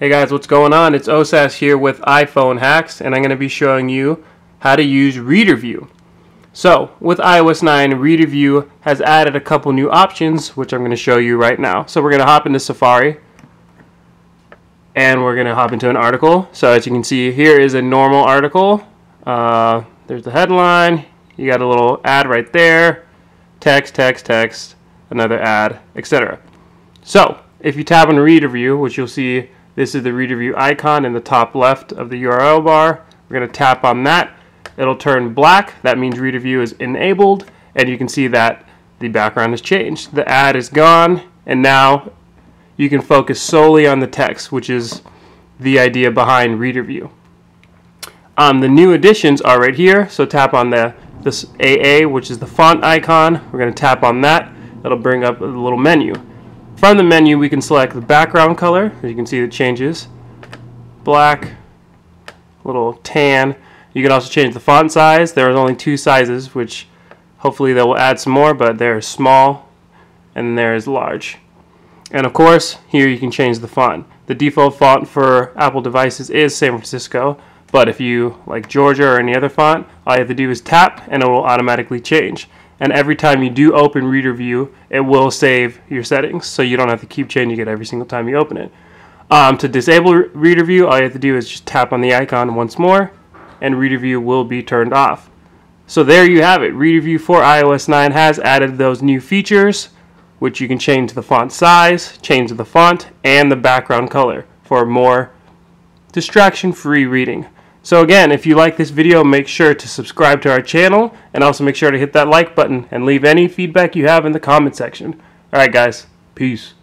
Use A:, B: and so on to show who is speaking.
A: Hey guys, what's going on? It's OSAS here with iPhone Hacks, and I'm going to be showing you how to use Reader View. So, with iOS 9, Reader View has added a couple new options, which I'm going to show you right now. So we're going to hop into Safari, and we're going to hop into an article. So as you can see, here is a normal article. Uh, there's the headline. You got a little ad right there. Text, text, text, another ad, etc. So, if you tap on Reader View, which you'll see this is the Reader View icon in the top left of the URL bar. We're going to tap on that. It'll turn black. That means Reader View is enabled. And you can see that the background has changed. The ad is gone. And now you can focus solely on the text, which is the idea behind Reader View. Um, the new additions are right here. So tap on the this AA, which is the font icon. We're going to tap on that. It'll bring up a little menu. From the menu, we can select the background color. As you can see, it changes. Black, little tan. You can also change the font size. There are only two sizes, which hopefully they will add some more, but there is small and there is large. And of course, here you can change the font. The default font for Apple devices is San Francisco, but if you like Georgia or any other font, all you have to do is tap and it will automatically change and every time you do open Reader View, it will save your settings, so you don't have to keep changing it every single time you open it. Um, to disable Reader View, all you have to do is just tap on the icon once more, and Reader View will be turned off. So there you have it. Reader View for iOS 9 has added those new features, which you can change the font size, change the font, and the background color for more distraction-free reading. So again, if you like this video, make sure to subscribe to our channel and also make sure to hit that like button and leave any feedback you have in the comment section. Alright guys, peace.